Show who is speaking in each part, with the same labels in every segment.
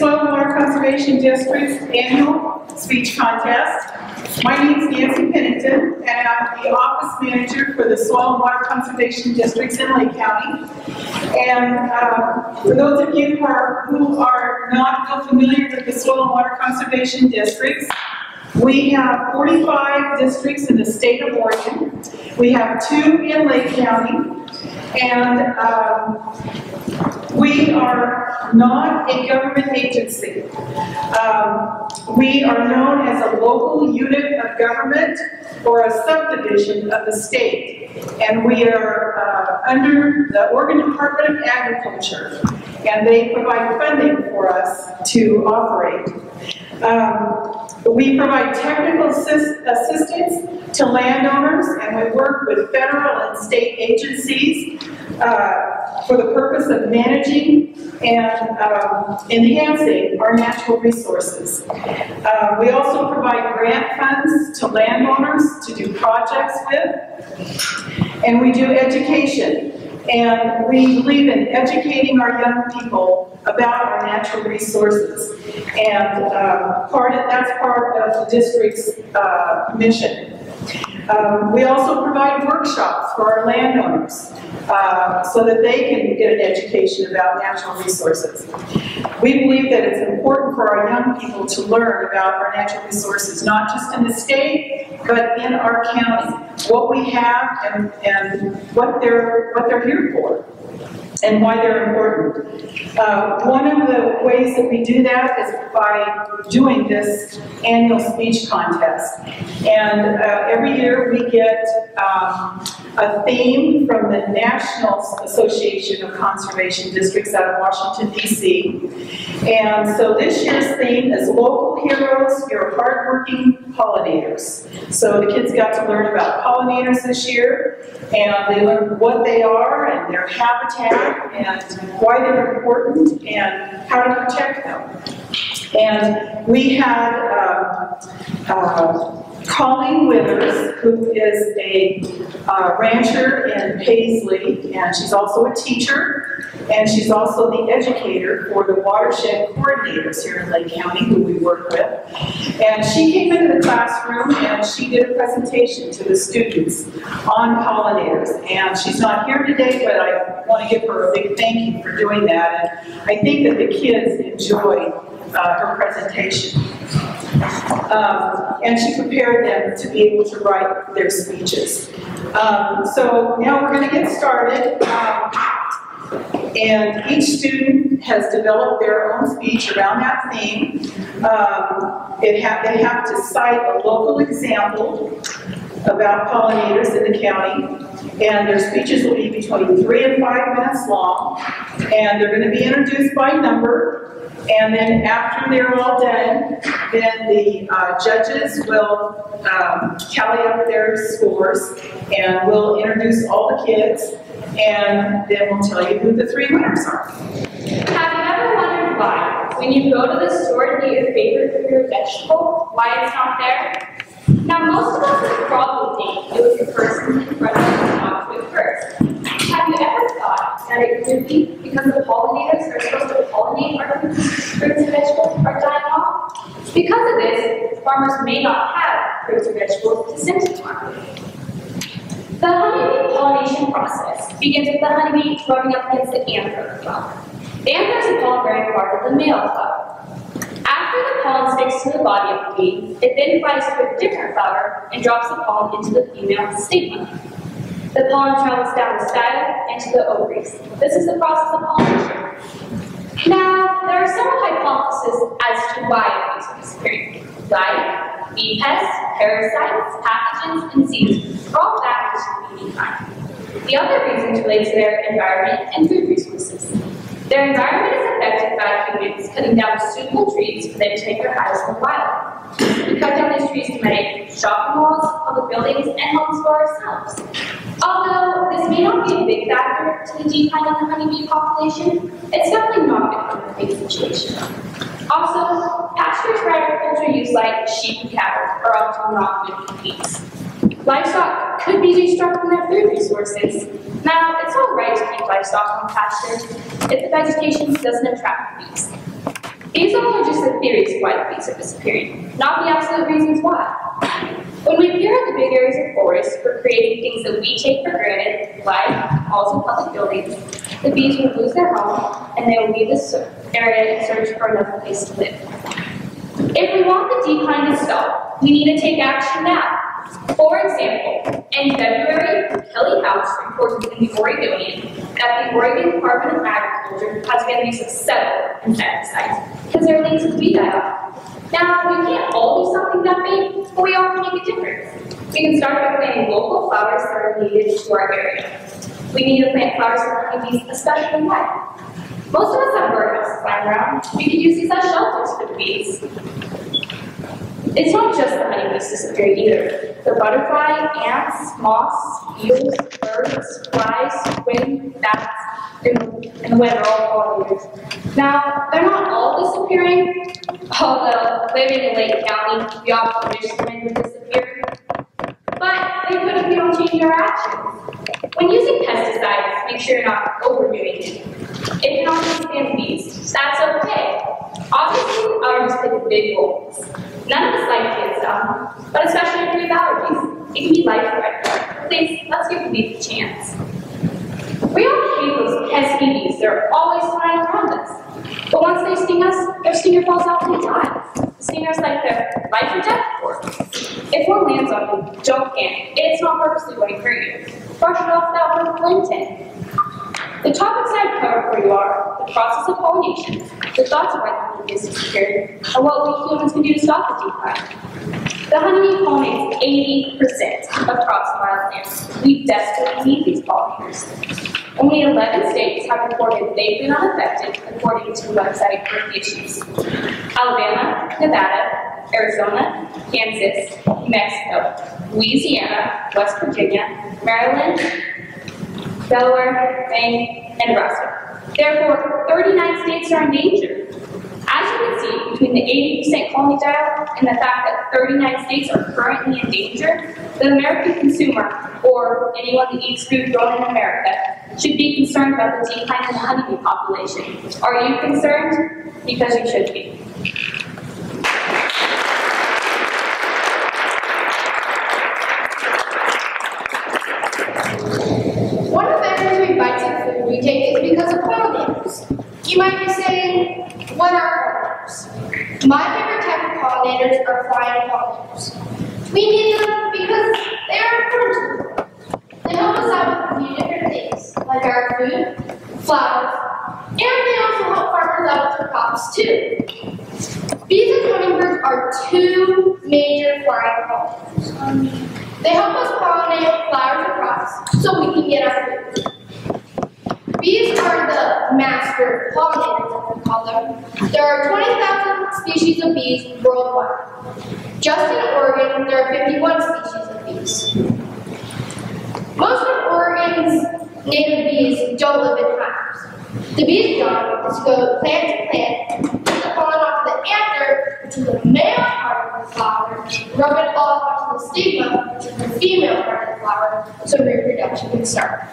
Speaker 1: Soil and Water Conservation District's annual speech contest. My name is Nancy Pennington, and I'm the office manager for the Soil and Water Conservation Districts in Lake County. And uh, for those of you who are, who are not so familiar with the Soil and Water Conservation Districts, we have 45 districts in the state of Oregon. We have two in Lake County. And um, we are not a government agency. Um, we are known as a local unit of government or a subdivision of the state. And we are uh, under the Oregon Department of Agriculture. And they provide funding for us to operate. Um, we provide technical assist assistance to landowners, and we work with federal and state agencies uh, for the purpose of managing and um, enhancing our natural resources. Uh, we also provide grant funds to landowners to do projects with, and we do education. And we believe in educating our young people about our natural resources. And uh, part of, that's part of the district's uh, mission. Um, we also provide workshops for our landowners uh, so that they can get an education about natural resources. We believe that it's important for our young people to learn about our natural resources, not just in the state, but in our county, what we have and, and what, they're, what they're here for and why they're important. Uh, one of the ways that we do that is by doing this annual speech contest. And uh, every year we get um, a theme from the National Association of Conservation Districts out of Washington, D.C. And so this year's theme is Local Heroes, Your Hardworking Pollinators. So the kids got to learn about pollinators this year, and they learned what they are and their habitat and why they're important and how to protect them. And we had uh, uh, Colleen Withers, who is a uh, rancher in Paisley, and she's also a teacher, and she's also the educator for the watershed coordinators here in Lake County, who we work with. And she came into the classroom and she did a presentation to the students on pollinators. And she's not here today, but I want to give her a big thank you for doing that. And I think that the kids enjoyed uh, her presentation. Um, and she prepared them to be able to write their speeches. Um, so now we're going to get started. Um, and each student has developed their own speech around that theme. Um, it ha they have to cite a local example about pollinators in the county. And their speeches will be between three and five minutes long. And they're going to be introduced by number. And then after they're all done, then the uh, judges will um, tally up their scores and we'll introduce all the kids and then we'll tell you who the three winners are.
Speaker 2: Have you ever wondered why, when you go to the store to get your favorite fruit or vegetable, why it's not there? Now, most of us would probably think it was the person in front of us who talked to it first. Have you ever thought that it could be because the pollinators are supposed to pollinate our fruits and vegetables are dying off? Because of this, farmers may not have fruits or vegetables to send to the market. The honeybee pollination process begins with the honeybee rubbing up against the anther flower. The anther is the pollen bearing part of the male flower. After the pollen sticks to the body of the bee, it then flies to a different flower and drops the pollen into the female stigma. The pollen travels down the style into the ovaries. This is the process of pollination. Now, there are several hypotheses as to why bees are disappearing. Diet, bee pests, parasites, pathogens, and seeds all factors in bee decline. The other reasons relate to their environment and food resources. Their environment is affected by humans cutting down suitable trees for them to make their hives more wild. We cut down these trees to make shopping malls, public buildings, and homes for ourselves. Although this may not be a big factor to the decline in the honeybee population, it's definitely not going to be a big situation. Also, pastures for agriculture use like sheep and cattle are often not good for bees. Livestock could be destructing their food resources. Now, it's all right to keep livestock on pasture if the vegetation doesn't attract bees. These all are just the theories of why the bees are disappearing, not the absolute reasons why. When we appear at the big areas of forest for creating things that we take for granted, like halls and public buildings, the bees will lose their home and they will leave this area in search for another place to live. If we want the decline to stop, we need to take action now. For example, in February, Kelly House reported in the Oregonian that the Oregon Department of Agriculture has been use of several insecticides because they're linked to weed die-off. Now, we can't all do something that big, but we all can make a difference. We can start by planting local flowers that are needed to our area. We need to plant flowers for honeybees, especially white. Most of us have birdhouses lying around. We could use these as shelters for the bees. It's not just the honeybees disappearing either. The butterfly, ants, moths, beetles, birds, flies, wind, bats, and, and wind are all pollinators. Now, they're not all disappearing, although living in Lake County, we often wish the wind would disappear. But they could if we don't change our actions. When using pesticides, make sure you're not overdoing it. If you're not using bees, that's okay. Obviously, allergies play a big role. None of us like kids but especially if we have allergies, it can be life-threatening. Please, let's give the a chance. We all hate those pesky bees. They're always flying around us. But once they sting us, their stinger falls out and they die. The stinger's like their life or death for If one lands on you, don't panic. It's not purposely going to hurt you. Brush it off that with Clinton. The topics I've covered for you are the process of pollination, the thoughts of why the honey is disappeared, and what we humans can do to stop the decline. The honeybee pollinates 80% of crops and wildlands. We desperately need these pollinators. Only 11 states have reported they've been unaffected, according to website Earth Issues. Alabama, Nevada, Arizona, Kansas, Mexico, Louisiana, West Virginia, Maryland, Delaware, Maine, and Nebraska. Therefore, 39 states are in danger. As you can see, between the 80% colony dial and the fact that 39 states are currently in danger, the American consumer, or anyone that eats food grown in America, should be concerned about the decline in the honeybee population. Are you concerned? Because you should be.
Speaker 3: We take is because of pollinators. You might be saying, what are pollinators? My favorite type of pollinators are flying pollinators. We need them because they are important They help us out with a few different things, like our food, flowers, and they also help farmers out with their crops too. Bees and hummingbirds are two major flying pollinators. They help us pollinate flowers and crops so we can get our food. Bees are the master pollinators, as we call them. There are 20,000 species of bees worldwide. Just in Oregon, there are 51 species of bees. Most of Oregon's native bees don't live in hives. The bee's job is to go plant to plant, get the pollen off the anther, which is the male part of the flower, rub it off onto the stigma, which is the female part of the flower, so reproduction can start.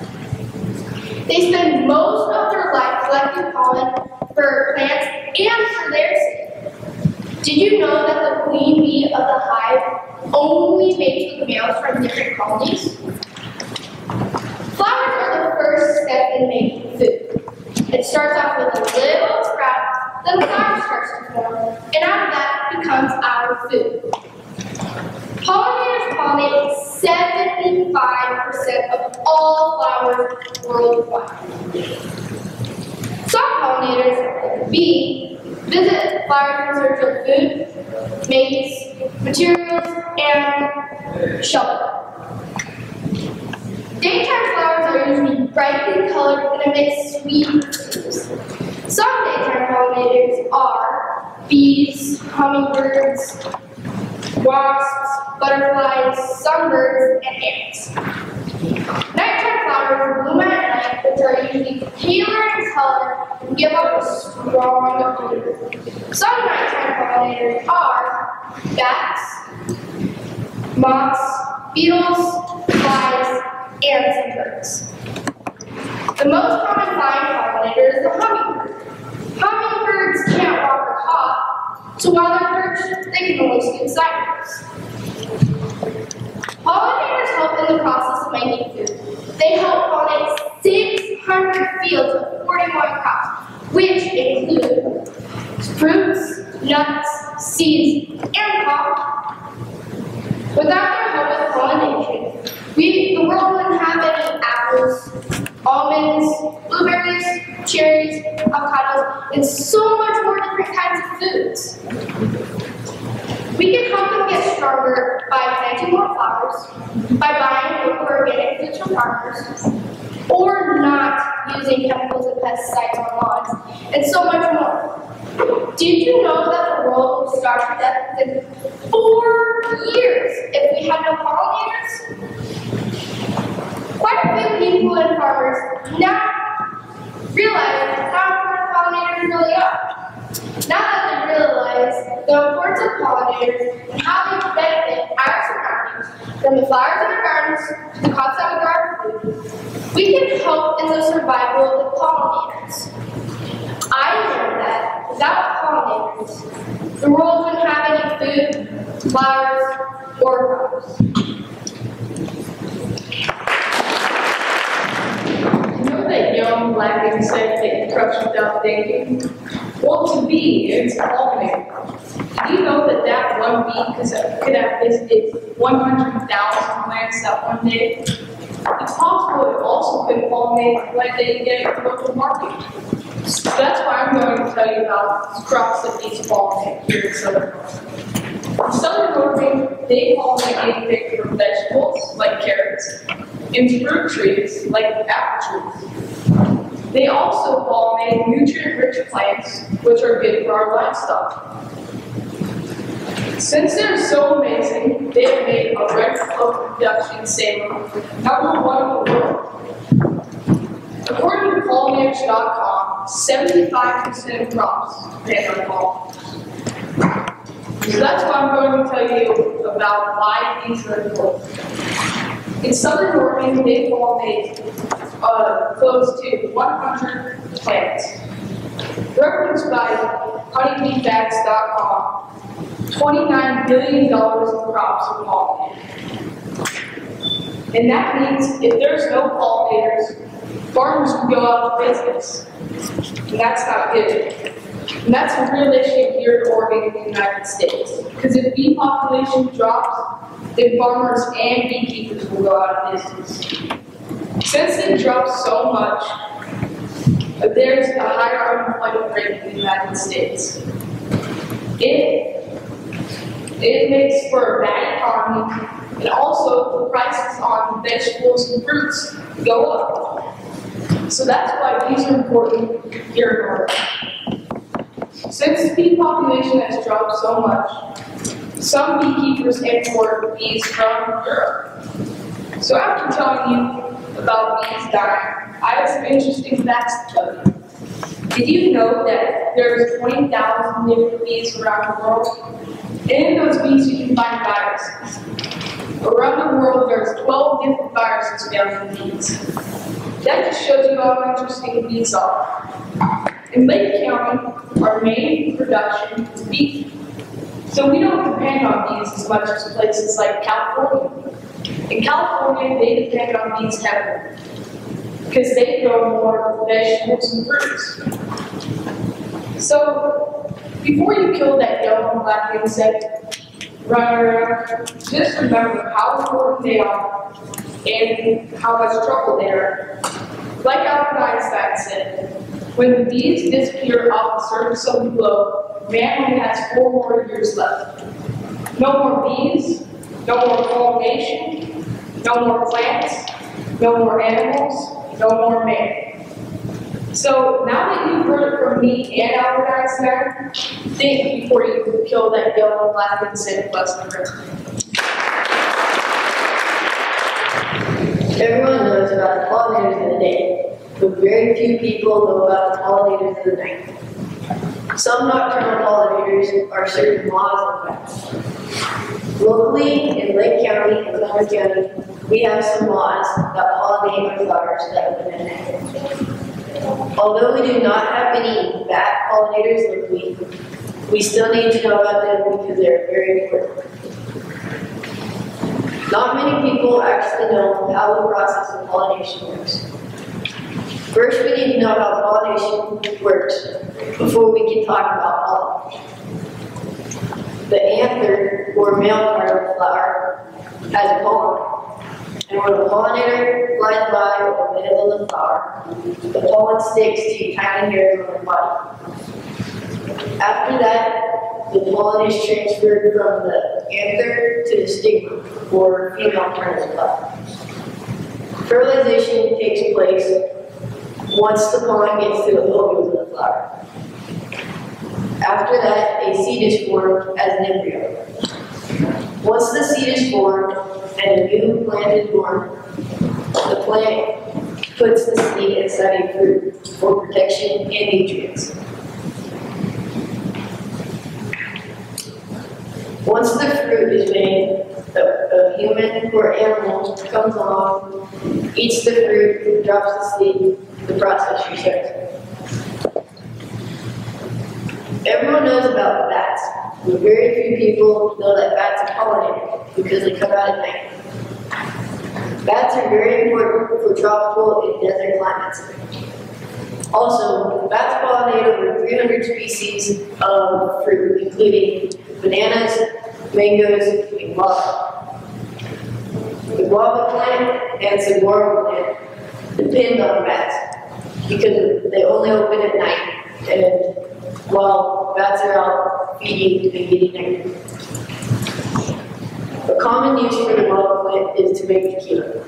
Speaker 3: They spend most of their life collecting pollen for plants and for their seed. Did you know that the queen bee of the hive only mates with males from different colonies? Flowers are the first step in making food. It starts off with a little sprout, then the flower starts to form, and out of that becomes our food. Pollinators pollinate 75% of all flowers worldwide. Some pollinators, like the bee, visit of food, mates, materials, and shelter. Daytime flowers are usually brightly colored and emit sweet perfumes. Some daytime pollinators are bees, hummingbirds, wasps, butterflies, sunbirds, and ants. Nighttime flowers bloom at night, which are usually paler in color give off a strong odor. Some nighttime pollinators are bats, moths, beetles, flies, and birds. The most common flying pollinator is the hummingbird. Hummingbirds can't walk or hop So while they're perched, they can only scoot sideways. Pollinators help in the process of making food. They help pollinate 600 fields of 41 crops, which include fruits, nuts, seeds, and coffee. Without their help with pollination, we, the world wouldn't have any apples, almonds, blueberries, cherries, avocados, and so much more different kinds of foods. We can help them get stronger by planting more flowers, by buying local organic foods from farmers, or not using chemicals and pesticides on lawns, and so much more. Did you know that the world would starve to death in four years if we had no pollinators? Quite a few people and farmers now realize how important pollinators really are. Now that they realize the importance of pollinators and how they benefit our surroundings, from the flowers in our gardens to the we grow our food, we can help in the survival of the pollinators. I learned that without pollinators, the world wouldn't have any food, flowers, or crops.
Speaker 4: You know that young black insect that crush without thinking? Well, to be, it's pollinator. Do you know that that one bee could could have visited 100,000 plants that one day? It's possible it also could pollinate the plant that you get the local market. So that's why I'm going to tell you about crops that bees pollinate here in Southern. In Southern Norway, they pollinate anything from vegetables, like carrots, and fruit trees, like apple trees. They also pollinate nutrient-rich plants, which are good for our livestock. Since they're so amazing, they have made a record of production in Salem number one in the world. According to pollinators.com, 75% of crops depend on pollinators. So that's why I'm going to tell you about why these are important. In southern Norway, they pollinate uh, close to 100 plants. Referenced by honeybeefacts.com, $29 billion in crops are pollinated. And that means if there's no pollinators, farmers will go out of business. And that's not good. And that's a real issue here in Oregon in the United States. Because if bee population drops, then farmers and beekeepers will go out of business. Since it dropped so much, there's a higher unemployment rate in the United States. It it makes for a bad economy, and also the prices on vegetables and fruits go up. So that's why bees are important here in Oregon. Since the bee population has dropped so much, some beekeepers import bees from Europe. So after telling you about bees dying, I have some interesting facts to tell you. Did you know that there's 20,000 different bees around the world? In those bees you can find viruses. Around the world there's 12 different viruses found in bees. That just shows you how interesting bees are. In Lake County, our main production is beef. So we don't depend on bees as much as places like California. In California, they depend on bees heavily because they grow more vegetables and fruits. So before you kill that yellow black insect around, just remember how important they are and how much trouble they are. Like Albert Einstein said, when the bees disappear off the surface of the globe, man only has four more years left. No more bees, no more pollination, no more plants, no more animals, no more man. So now that you've heard from me and Albert Einstein, think before you kill that yellow and black insect busting river.
Speaker 5: Everyone knows about the pollinators in the day, but very few people know about the pollinators in the night. Some nocturnal pollinators are certain moths and bats. Locally, in Lake County and County, we have some moths that pollinate our flowers that live in nectar. Although we do not have many bat pollinators locally, We still need to know about them because they're very important. Not many people actually know how the process of pollination works. First, we need to know how pollination works before we can talk about pollination. The anther, or male part of the flower, has a pollen. And when a pollinator flies by or lands on the flower, the pollen sticks to tiny hairs on the body. After that, the pollen is transferred from the anther to the stigma, or female part of the flower. Fertilization takes place once the pollen gets to the ovules of the flower. After that, a seed is formed as an embryo. Once the seed is formed and a new plant is born, the plant puts the seed inside a fruit for protection and nutrients. Once the fruit is made, a human or animal comes along, eats the fruit, drops the seed, the process you restarts. Everyone knows about bats, but very few people know that bats are pollinators because they come out at night. Bats are very important for tropical and desert climates. Also, bats pollinate over 300 species of fruit, including bananas, mangoes, and guava. The agave plant and saguaro plant depend on bats because they only open at night and while bats are out feeding and getting nectar. A common use for the agave plant is to make tequila.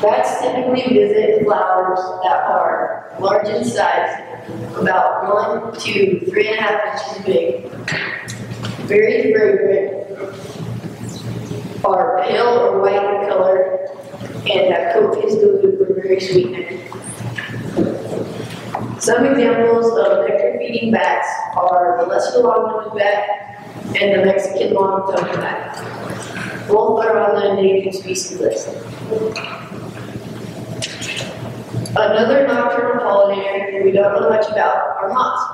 Speaker 5: Bats typically visit flowers that are large in size, about one to three and a half inches big, very fragrant, are pale or white in color, and have copious dilute or very sweet nectar. Some examples of nectar-feeding bats are the lesser long-nosed bat and the Mexican long-tongued bat. Both are on the endangered species list. Another nocturnal pollinator that we don't know much about are moths.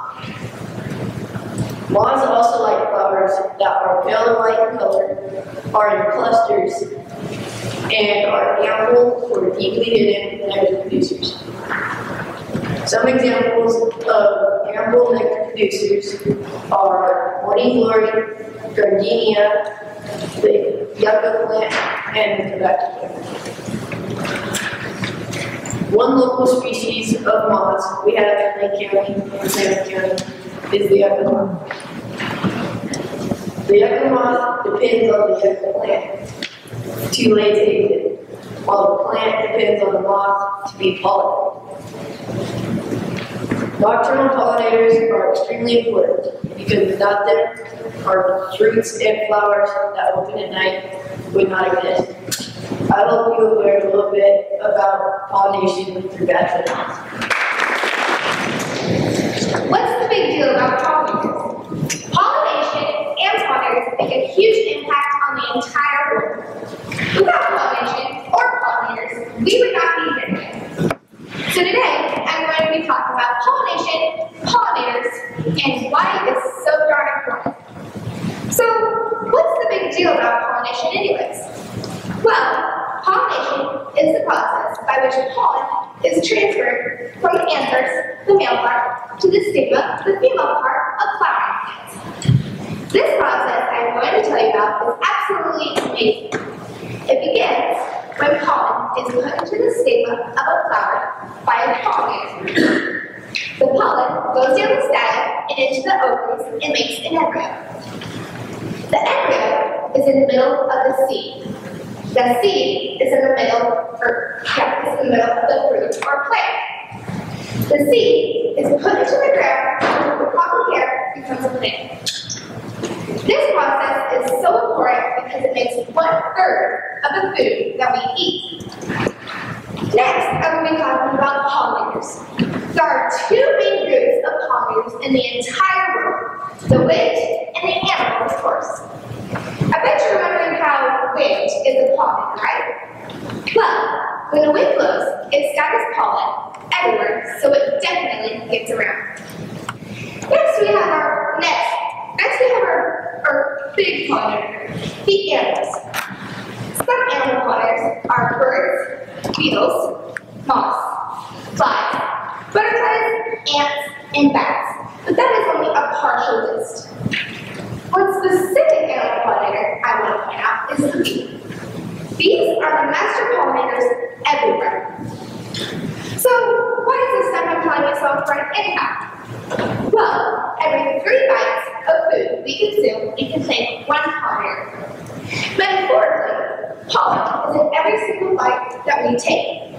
Speaker 5: Moths also like flowers that are pale and white in color, are in clusters, and are ample or deeply hidden nectar producers. Some examples of ample nectar producers are morning glory, gardenia, the yucca plant, and the tobacco. One local species of moths we have in Lake County, in Salem County, is the moth. The moth depends on the yucca plant to its eggs while the plant depends on the moth to be pollinated. Nocturnal pollinators are extremely important because without them, our fruits and flowers that open at night would not exist. I hope you learned a little bit about pollination through bats
Speaker 3: about pollinators? Pollination and pollinators make a huge impact on the entire world. Without pollination or pollinators, we would not be here. So today, I'm going to be talking about pollination, pollinators, and why it is so darn important. So, what's the big deal about pollination anyways? Well, pollination is the process by which pollen is transferred from the anthers, the male part, to the stigma, the female part of flowering. This process I'm going to tell you about is absolutely amazing. It begins when pollen is put into the stigma of a flower by a pollinator. The pollen goes down the style and into the ovaries and makes an embryo. The embryo is in the middle of the seed. The seed is in the middle, or yeah, is in the middle of the fruit or plant. The seed is put into the ground until the proper care becomes a plant. This process is so important because it makes one third of the food that we eat. Next, I'm going to be talking about pollinators. There are two main groups of pollinators in the entire world, the wind and the animal, of course. I bet you're wondering how wind is a pollinator, right? Well, when the wind blows, it scatters pollen everywhere, so it definitely gets around. Next we have our, next, next we have our, our big pollinator, the animals. Some animal pollinators are birds, beetles, moths, flies, butterflies, ants, and bats. But that is only a partial list. One specific animal pollinator I want to point out is the bee. Bees are the master pollinators everywhere. So, what is this time I'm telling you so important anyhow? Well, every three bites of food we consume, it contains one pollinator. Metaphorically, pollen is in every single bite that we take.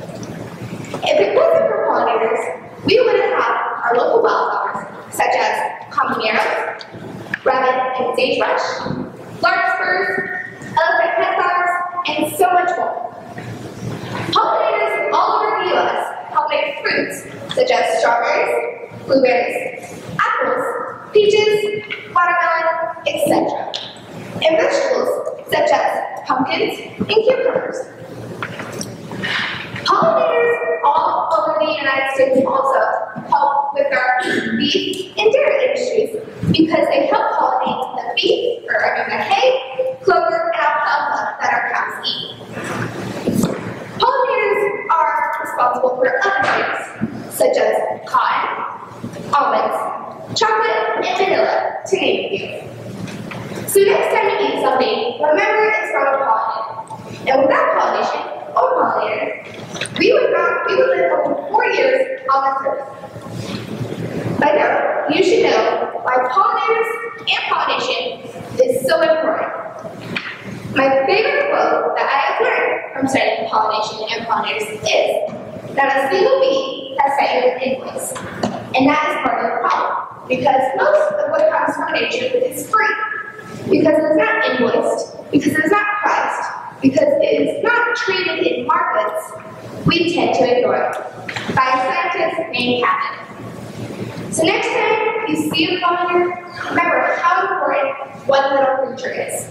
Speaker 3: If it wasn't for pollinators, we wouldn't have our local wildflowers, such as yarrows, rabbit and sagebrush, larkspurs, elephant petflowers, and so much more. Pollinators all over the U.S. help make fruits such as strawberries, blueberries, apples, peaches, watermelon, etc. And vegetables such as pumpkins and cucumbers. Pollinators all over the United States also help with our beef and dairy industries because they help pollinate the beef, or I mean the hay, clover, and alfalfa that our cows eat. Pollinators are responsible for other things, such as cotton, almonds, chocolate, and vanilla, to name a few. So next time you eat something, remember it's from a pollinator. And without pollination, pollinator, we would not, we would live over four years on this earth. By now, you should know why pollinators and pollination is so important. My favorite quote that I have learned from studying pollination and pollinators is that a single bee has sent you an invoice. And that is part of the problem. Because most of what comes from nature is free. Because it is not invoiced, because it is not priced, because it is not traded in markets, we tend to ignore it. By a scientist named Captain. So next time you see a pollinator, remember how important one little creature is.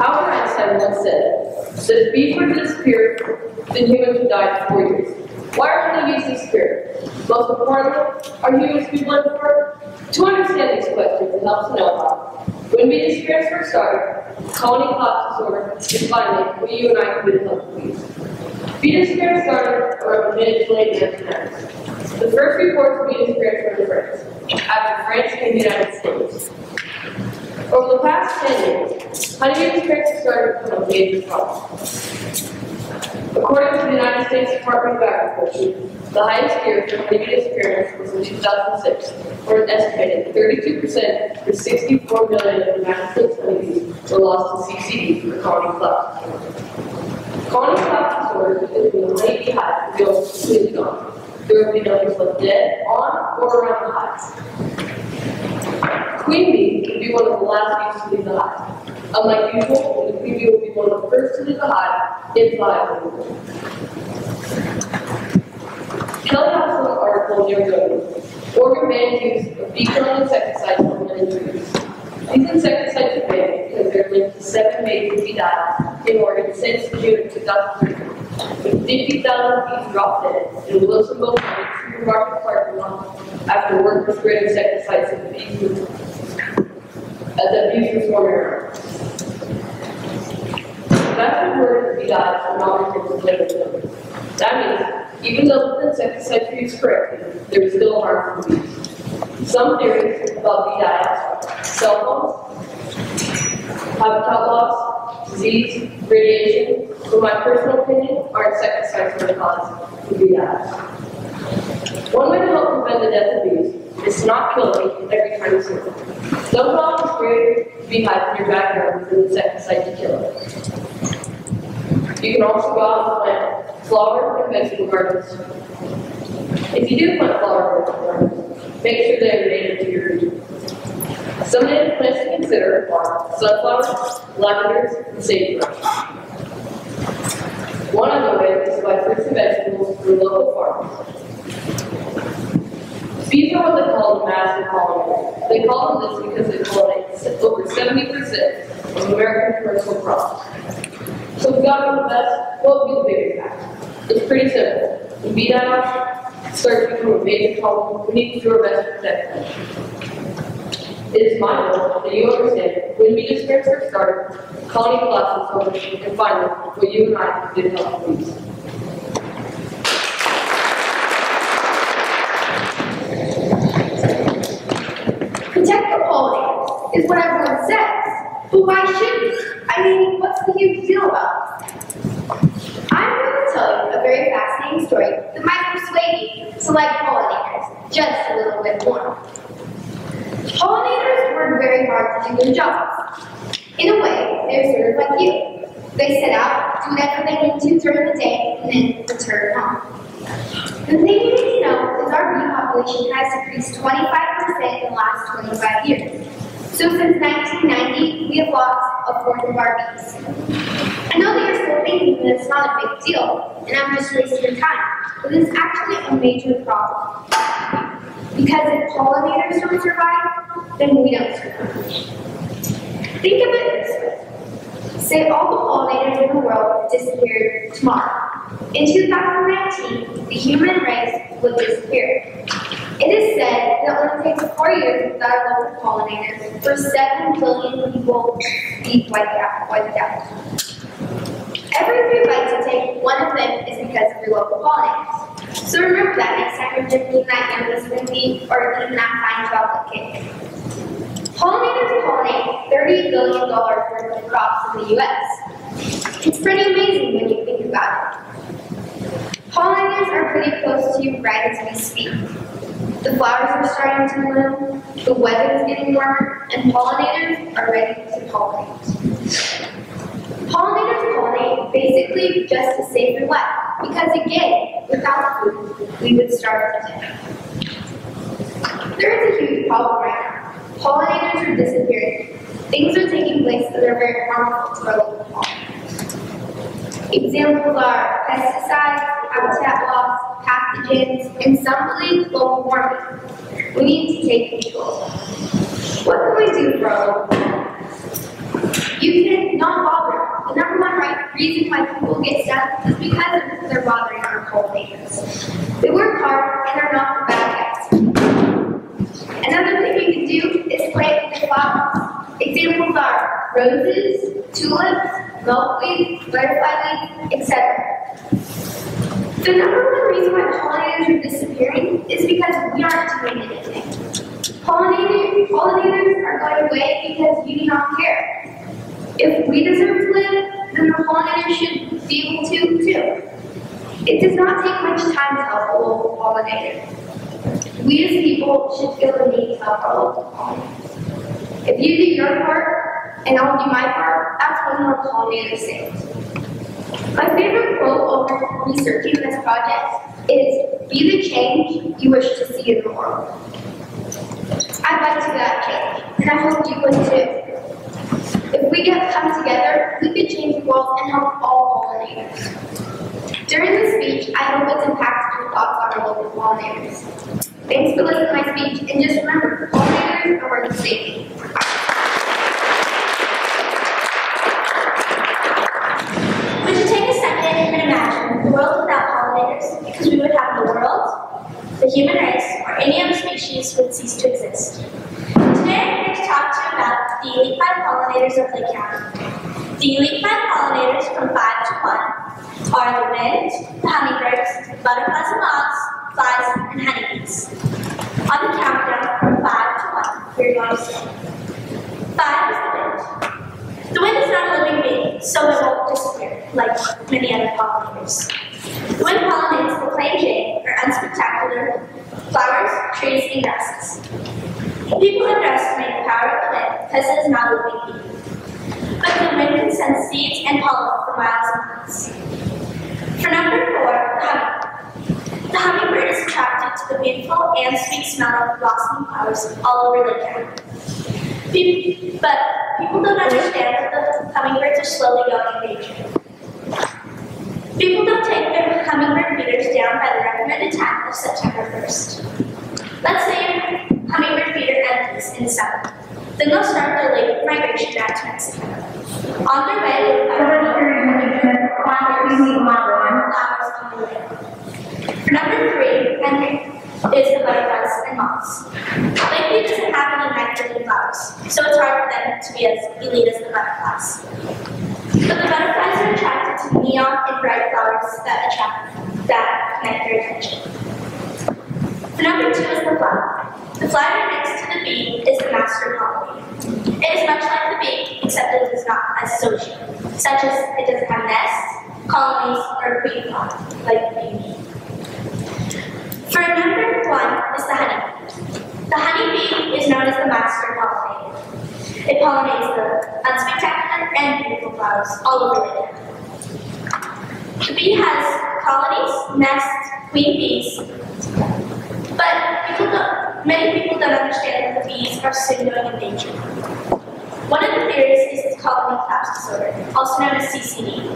Speaker 4: Albert Einstein once said that if bees were to disappear, then humans would die in four years. Why are bees disappear? Most importantly, are humans people living for? To understand these questions, it helps to know how. when bee disappearance first started, colony collapse disorder, and finally, what you and I help the bees. Bee disappearance started around mid to late 1900s. The first reports of bee disappearance were in France, after France to the United States. Over the past 10 years, honeybee disappearance started to become a major problem. According to the United States Department of Agriculture, the highest year for honeybee disappearance was in 2006, where an estimated 32% or 64 million of the United States honeybees were lost to CCD for colony collapse. Colony collapse disorder is when the honeybee hive feels completely gone. There will be numbers left dead on or around the hive. Queen bee would be one of the last bees to leave the hive. Unlike usual, the bee will be one of the first to leave the hive if the hive Kelly has an article near Goodman. Oregon banned use of bee-killing insecticides for many trees. These insecticides are banned because they're linked to seven major bee deaths in Oregon since June of 2003. With 50,000 bees dropped dead in Wilsonville County supermarket parking lot after workers sprayed insecticides in the bees as were swarming around. The vast majority of bee dives are not reported. That means, even though the insecticides are used correctly, there is still harm for bees. Some theories about diets cell phones, habitat loss, disease, radiation. In my personal opinion, are insecticides are the cause of diets. One way to help prevent the death of bees is to not kill them every time you see them. Don't go out and spray a beehive in your backyard with an insecticide to kill it. You can also go out and plant flower and vegetable gardens. If you do plant flower and vegetable gardens, make sure they are native to your region. Some native plants to consider are sunflowers, lavenders, and sagebrush. One other way is to buy fruits and vegetables from local farms. Bees are what they call the master pollinator. They call them this because they pollinate over 70% of American commercial crops. So if we got to the best, what would be the biggest fact? It's pretty simple. VDOT starts to become a major problem, we need to do our best to protect them. It is my goal that you understand when we disappearance first started, colony so and finally, what you and I did help police.
Speaker 3: Pollinators is what everyone says. But why shouldn't? I mean, what's the huge deal about? I'm going to tell you a very fascinating story that might persuade you to like pollinators just a little bit more. Pollinators work very hard to do their jobs. In a way, they're sort of like you. They set out, do whatever they need to during the day, and then return home. The thing you need to know is our population has decreased 25% in the last 25 years. So since 1990, we have lost a fourth of our bees. I know that you're still thinking that it's not a big deal, and I'm just wasting your time, but it's actually a major problem. Because if pollinators don't survive, then we don't survive. Think of it this way. Say all the pollinators in the world disappeared tomorrow. In 2019, the human race would disappear. It is said that it only takes four years without a local pollinator for 7 billion people to be wiped out. Wiped out. Every three bites you take, one of them is because of your local pollinators. So remember that next time you're dipping that listening bee or eating that fine chocolate cake. Pollinators $30 billion worth of crops in the U.S. It's pretty amazing when you think about it. Pollinators are pretty close to you right as we speak. The flowers are starting to bloom, the weather is getting warmer, and pollinators are ready to pollinate. Pollinators pollinate basically just to save your life, because again, without food, we would starve to death. There is a huge problem right now. Pollinators are disappearing. Things are taking place that are very harmful to our local pollinators. Examples are pesticides, habitat loss, pathogens, and some believe global warming. We need to take control. What can we do for our local? You can not bother. The number one right reason why people get stuck is because they're bothering our pollinators. They work hard and are not the bad guys. Another thing you can do is plant the flowers. Examples are roses, tulips, milkweed, butterfly etc. The number one reason why pollinators are disappearing is because we aren't doing anything. Pollinators, pollinators are going away because you do not care. If we deserve to live, then the pollinators should be able to too. It does not take much time to help a local pollinator. We as people should feel the need to help our local pollinators. If you do your part, and I'll do my part, that's one more pollinator saved. My favorite quote over researching this project is, be the change you wish to see in the world. I'd like to that change, and I hope you would too. If we get come together, we could change the world and help all pollinators. During this speech, I hope it's impacted your thoughts on local pollinators. Thanks for listening to my speech, and just remember, pollinators are worth saving.
Speaker 6: Would you take a second and imagine the world without pollinators? Because we would have the world, the human race, or any other species would cease to exist. Today I'm here to talk to you about the elite five pollinators of Lake County. The elite five pollinators from five to one are the wind, the hummingbirds, butterflies and moths, flies, and honeybees. On the countdown from five to one, we're going to say. Five is the wind. The wind is not a living being, so it won't disappear, like many other pollinators. The wind pollinates the plain Jane, or unspectacular flowers, trees, and grasses. People underestimate the power of the wind because it is not a living being. But the wind can send seeds and pollen for miles and miles. For number four, the hummingbird. The hummingbird is attracted to the beautiful and sweet smell of blossoming flowers all over the. Pe- But people don't understand that the hummingbirds are slowly going endangered. People don't take their hummingbird feeders down by the recommended time of September 1st. Let's say your hummingbird feeder empties in December. Then they'll start their late migration back to Mexico. For number three, and is the butterflies and moths. Lakeview doesn't have any nitrogen flowers, so it's hard for them to be as elite as the butterflies. But the butterflies are attracted to neon and bright flowers that attract, that connect attention. The number two is the flower. The flower next to the bee is the master pollinator. It is much like the bee, except it is not as social, such as it doesn't have nests, colonies, or queen flower, like the bee. For number one is the honeybee. The honeybee is known as the master pollinator. It pollinates the unspectacular and beautiful flowers all over the land. The bee has colonies, nests, queen bees, but people don't, many people don't understand that the bees are soon going endangered. One of the theories is the colony collapse disorder, also known as CCD.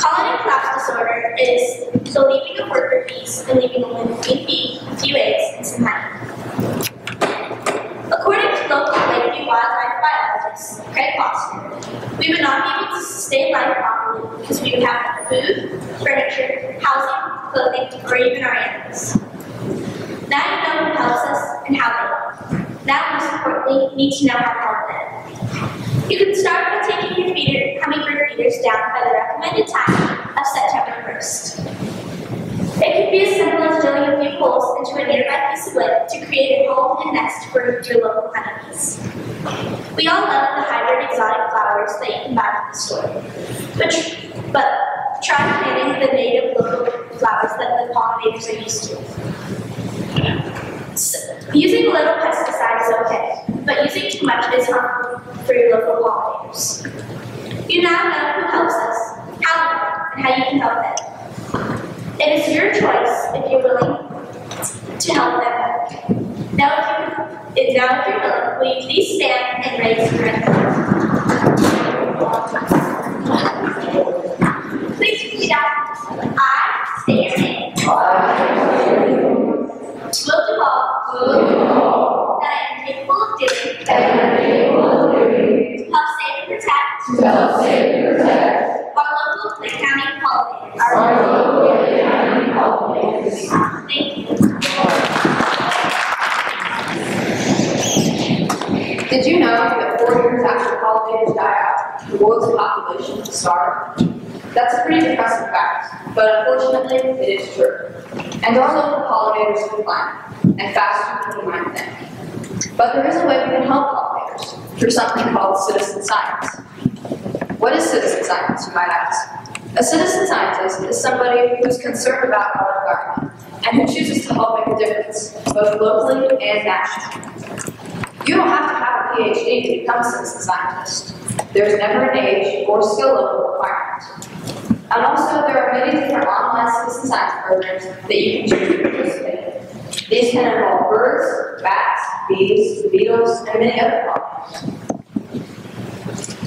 Speaker 6: Colony collapse disorder is the leaving of worker bees and leaving only the queen bee, a few eggs, and some honey. According to local Lakeview wildlife biologist Craig Foster, we would not be able to sustain life properly because we would have no food, furniture, housing, clothing, or even our animals. Now you know who helps us and how they help. Now, most importantly, you need to know how to help them. You can start by taking your feeder, hummingbird feeders down by the recommended time of September 1st. It can be as simple as drilling a few holes into a nearby piece of wood to create a home and nest for your local honeybees. We all love the hybrid exotic flowers that you can buy from the store. But, but try planting the native local flowers that the pollinators are used to. Using a little pesticide is okay, but using too much is harmful for your local pollinators. You now know who helps us, how and how you can help them. It is your choice if you're willing to help them. Now, if you, now if you're willing, will you please stand and raise your hand? Please repeat after. I state your name. Will do That I am capable of doing. To help save and protect. Our local. Thank you.
Speaker 7: Did you know that four years after pollinators die out, uh, the world's population will starve? That's a pretty depressing fact, but unfortunately, it is true. And our local pollinators decline, and faster than we might think. But there is a way we can help pollinators, through something called citizen science. What is citizen science, you might ask? A citizen scientist is somebody who's concerned about our environment, and who chooses to help make a difference, both locally and nationally. You don't have to have a PhD to become a citizen scientist. There's never an age or skill level requirement. And also, there are many different online citizen science programs that you can choose to participate in. These can involve birds, bats, bees, beetles, and many other pollinators.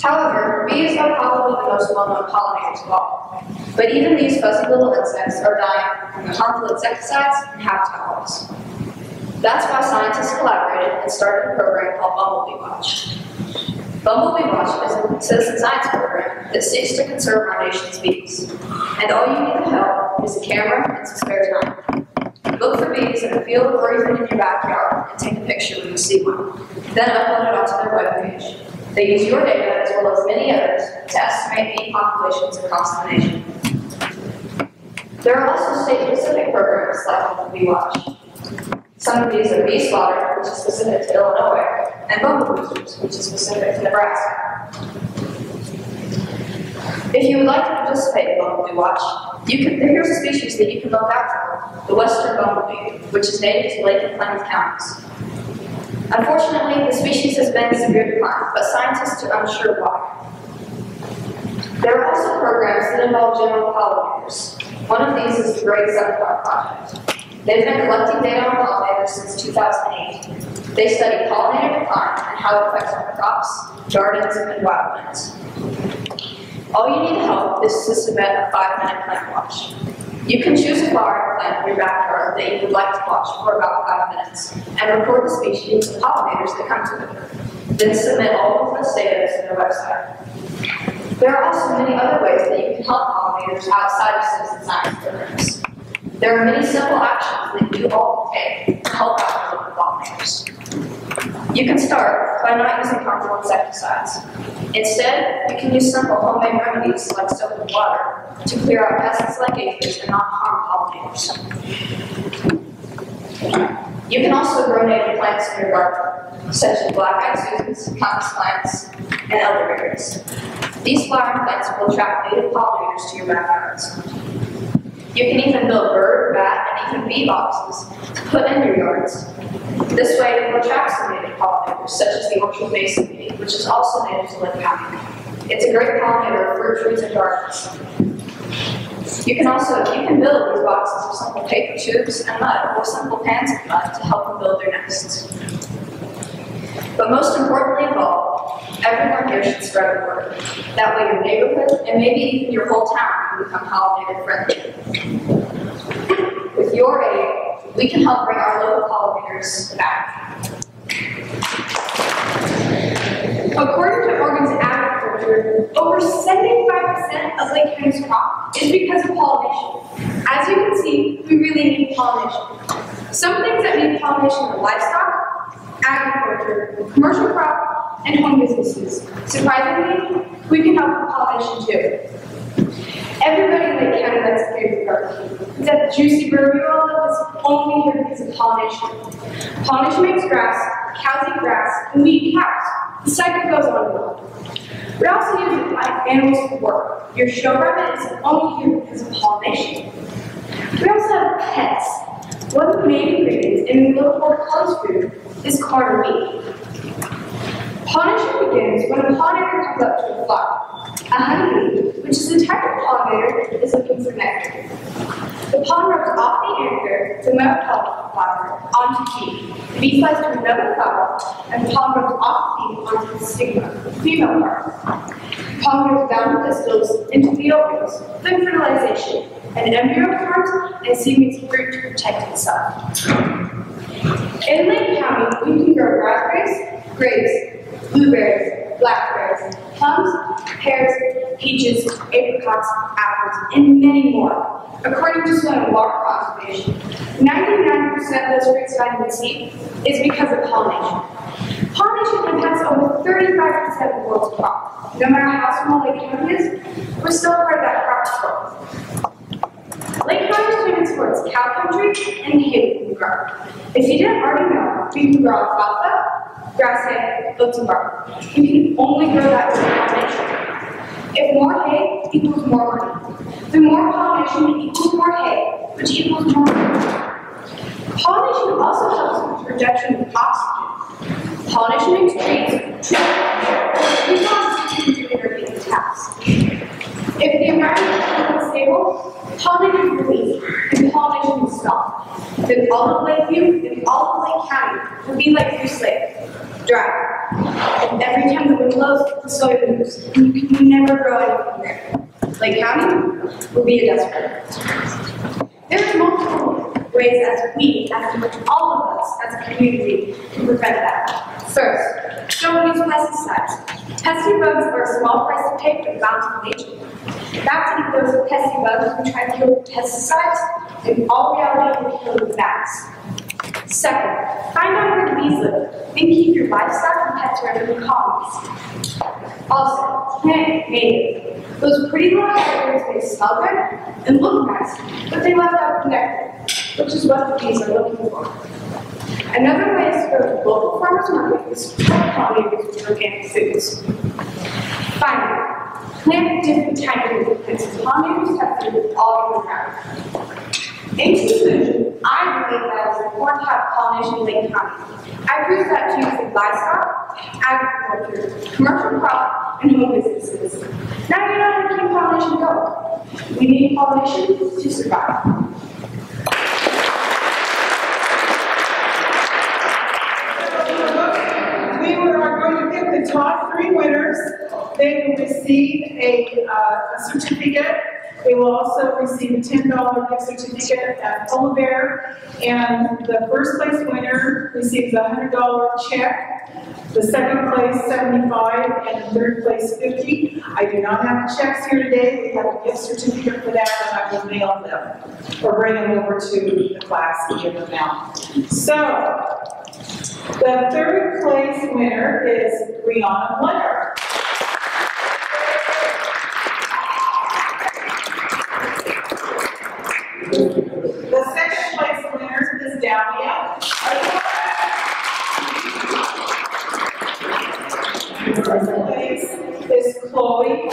Speaker 7: However, bees are probably the most well-known pollinators of all. But even these fuzzy little insects are dying from harmful insecticides and habitat loss. That's why scientists collaborated and started a program called Bumblebee Watch. Bumblebee Watch is a citizen science program that seeks to conserve our nation's bees. And all you need to help is a camera and some spare time. Look for bees in the field or even in your backyard and take a picture when you see one. Then upload it onto their webpage. They use your data as well as many others to estimate bee populations across the nation. There are also state-specific programs like Bumblebee Watch. Some of these are slaughter, which is specific to Illinois, and bumble boosters, which is specific to Nebraska. If you would like to participate in Bumblebee Watch, you can, here's a species that you can look out for, the western bumblebee, which is native to Lake and Klamath counties. Unfortunately, the species has been in severe decline, but scientists are unsure why. There are also programs that involve general pollinators. One of these is the Great Sunflower Project. They've been collecting data on pollinators since 2008. They study pollinator decline and how it affects our crops, gardens, and wildlands. All you need to help is to submit a five-minute plant watch. You can choose a flower plant in your backyard that you would like to watch for about five minutes and record the species and pollinators that come to it. Then submit all of this data to their website. There are also many other ways that you can help pollinators outside of citizen science programs. There are many simple actions that you all can take to help out your local pollinators. You can start by not using harmful insecticides. Instead, you can use simple homemade remedies like soap and water to clear out pests like aphids and not harm pollinators. You can also grow native plants in your garden, such as black-eyed Susans, cactus plants, and elderberries. These flowering plants will attract native pollinators to your backyards. You can even build bird, bat, and even bee boxes to put in your yards. This way, it will attract some native pollinators, such as the orchard mason bee, which is also native to Lake County. It's a great pollinator of fruit trees and gardens. You can also, you can build these boxes of simple paper tubes and mud, or simple pans of mud to help them build their nests. But most importantly of all, everyone here should spread the word. That way your neighborhood, and maybe even your whole town, can become pollinator friendly. With your aid, we can help bring our local pollinators back.
Speaker 2: According to Oregon's agriculture, over 75% of Lake County's crop is because of pollination. As you can see, we really need pollination. Some things that need pollination are livestock, agriculture, commercial crop, and home businesses. Surprisingly, we can help with pollination too. Everybody in Lake County likes a favorite barbecue. That juicy burger you all love is only here because of pollination. Pollination makes grass, cows eat grass, and we eat cows. The cycle goes on and on. We also use animals for work. Your show rabbit is only here because of pollination. We also have pets. One of the main ingredients in the local horticulture food is and wheat. Pollination begins when a pollinator comes up to a flower. A honeybee, which is a type of pollinator, is looking for nectar. The pollen rubs off the anther, the male flower, onto the bee. The bee flies to another flower, and the pollen rubs off the bee onto the stigma, the female part. The pollen goes down the pistils into the ovules, then fertilization. And an embryo forms, and seed makes fruit to protect itself. In Lake County, we can grow raspberries, grapes, blueberries, blackberries, plums, pears, peaches, apricots, apples, and many more. According to Soil and Water Conservation, 99% of those fruits found in the seed is because of pollination. Pollination impacts over 35% of the world's crop. No matter how small Lake County is, we're still part of that crop story. Lake County is famous for its cow country and hay we grow. If you didn't already know, we can grow alfalfa, grass hay, oats and barley. You can only grow that with pollination. If more hay equals more money, the more pollination equals more hay, which equals more money. Pollination also helps with the production of oxygen. Pollination makes trees tree. We want to continue their daily tasks. If the environment unstable, pollination is released, and pollination will stop. Then all of Lakeview and all of Lake County will be like Goose Lake, dry. And every time the wind blows, the soil moves, and you can never grow anything there. Lake County will be a desert. There are multiple ways as we, as all of us as a community, can prevent that. First, don't use pesticides. Bugs are a small price to pay for the bounty of nature. Eat those pesky bugs who try to kill with pesticides, in all reality, we kill with bats. Second, find out where the bees live, and keep your livestock and pets around the colonies. Also, plant native. Those pretty little caterpillars may smell good and look nice, but they left out nectar, which is what bees are looking for. Another way is to to local farmers market support pollinators with organic foods. Finally, plant different types of plants. Pollinators have food all year round. In conclusion, I believe that it's important to have pollination in Lake County. I prove that to using livestock, agriculture, commercial crop, and home businesses. Now you know how to keep pollination going. We need pollination to survive.
Speaker 1: We were- are going to pick top three winners. They will receive a, uh, a certificate They will also receive a ten dollar gift certificate at Polar Bear. And the first place winner receives a hundred dollar check. The second place seventy-five and the third place fifty. I do not have checks here today. We have a gift certificate for that and I will mail them or bring them over to the class and give them out. So, the third place winner is Brianna Leonard. The second place winner is Dahlia. The First place is Chloe.